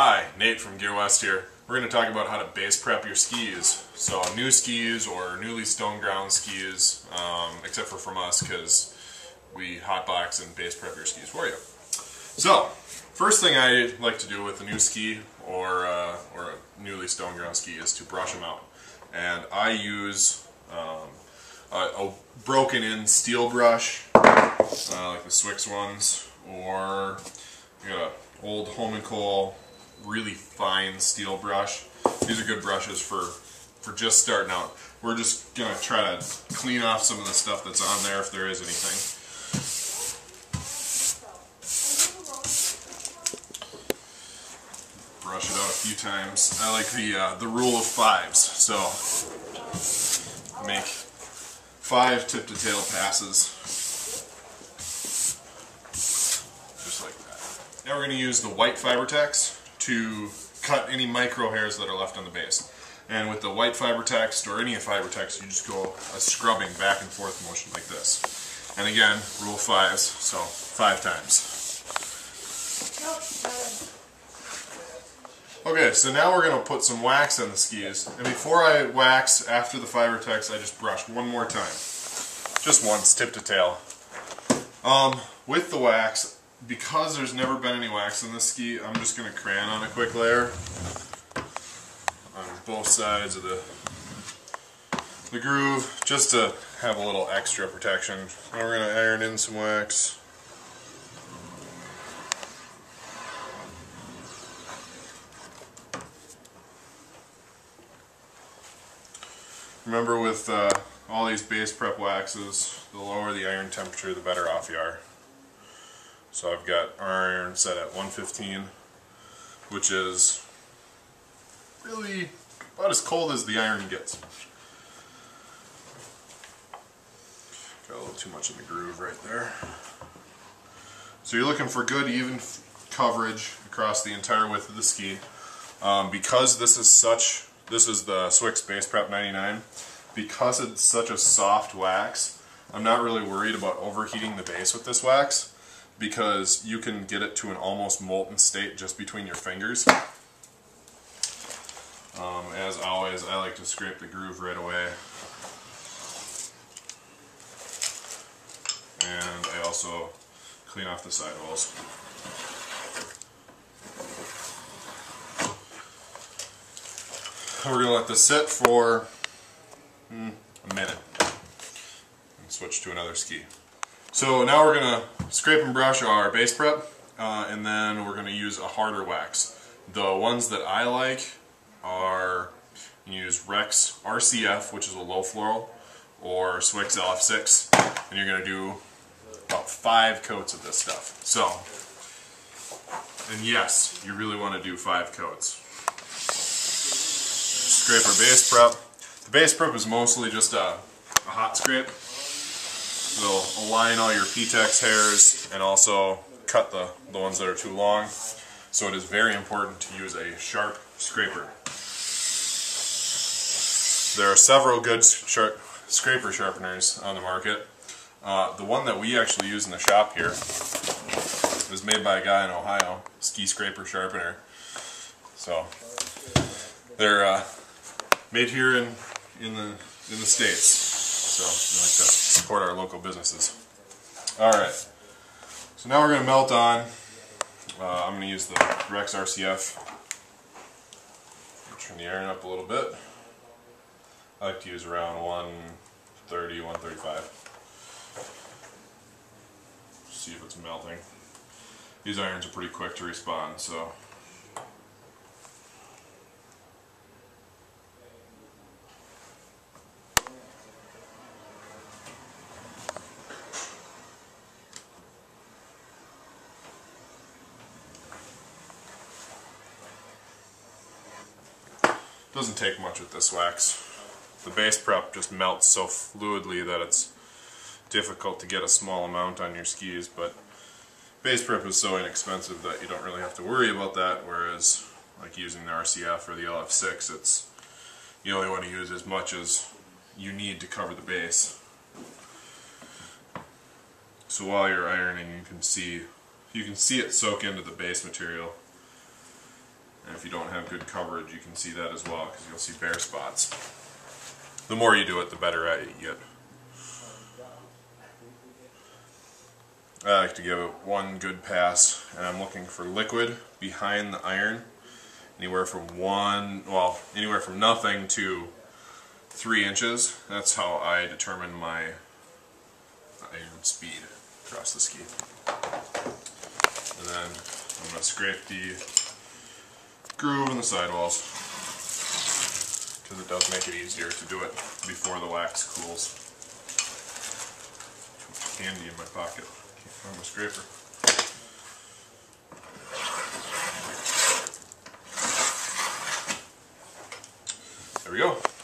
Hi, Nate from Gear West here. We're going to talk about how to base prep your skis. So new skis or newly stone ground skis, um, except for from us because we hotbox and base prep your skis for you. So, first thing I like to do with a new ski or, uh, or a newly stone ground ski is to brush them out. And I use um, a, a, broken in steel brush, uh, like the Swix ones, or you got an old Holmenkol really fine steel brush. These are good brushes for, for just starting out. We're just going to try to clean off some of the stuff that's on there if there is anything. Brush it out a few times. I like the, uh, the rule of fives, so make five tip to tail passes. Just like that. Now we're going to use the white Fibertex to cut any micro hairs that are left on the base. And with the white Fibertex or any Fibertex, you just go a scrubbing back and forth motion like this. And again, rule fives, so five times. Okay, so now we're going to put some wax on the skis. And before I wax after the Fibertex, I just brush one more time. Just once, tip to tail. Um, with the wax, because there's never been any wax on this ski, I'm just going to crayon on a quick layer on both sides of the the groove just to have a little extra protection. Now we're going to iron in some wax. Remember with uh, all these base prep waxes, the lower the iron temperature, the better off you are. So I've got iron set at 115, which is really about as cold as the iron gets. Got a little too much in the groove right there. So you're looking for good even coverage across the entire width of the ski. Um, because this is such, this is the Swix Base Prep 99, because it's such a soft wax, I'm not really worried about overheating the base with this wax because you can get it to an almost molten state just between your fingers. Um, as always, I like to scrape the groove right away. And I also clean off the sidewalls. We're going to let this sit for mm, a minute and switch to another ski. So now we're going to scrape and brush our base prep, uh, and then we're going to use a harder wax. The ones that I like are, use Rex RCF, which is a low fluoro, or Swix LF6, and you're going to do about five coats of this stuff. So, and yes, you really want to do five coats. Scrape our base prep. The base prep is mostly just a, a hot scrape. It'll align all your PTEX hairs and also cut the, the ones that are too long. So it is very important to use a sharp scraper. There are several good sharp, scraper sharpeners on the market. Uh, the one that we actually use in the shop here was made by a guy in Ohio, Ski Scraper Sharpener. So they're uh, made here in in the in the states. So we like to support our local businesses. Alright, so now we're going to melt on. Uh, I'm going to use the Rex RCF. Turn the iron up a little bit. I like to use around 130, 135. See if it's melting. These irons are pretty quick to respond, so Doesn't take much with this wax. The base prep just melts so fluidly that it's difficult to get a small amount on your skis, but base prep is so inexpensive that you don't really have to worry about that, whereas like using the RCF or the LF6, it's you only want to use as much as you need to cover the base. So while you're ironing, you can see you can see it soak into the base material And if you don't have good coverage, you can see that as well because you'll see bare spots. The more you do it, the better at it you get. I like to give it one good pass, and I'm looking for liquid behind the iron, anywhere from one, well, anywhere from nothing to three inches. That's how I determine my iron speed across the ski. And then I'm going to scrape the groove in the sidewalls because it does make it easier to do it before the wax cools. Handy in my pocket. Can't find my scraper. There we go.